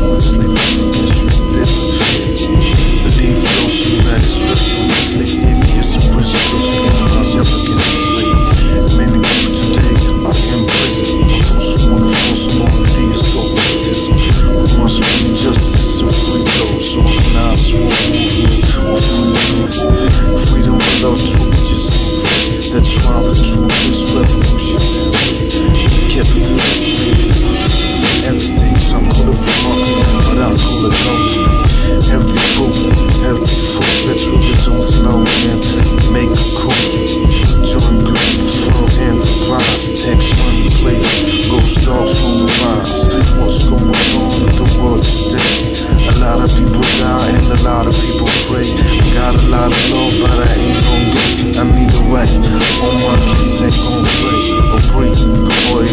soul slave. All my kids ain't gon' play or breathe. The boy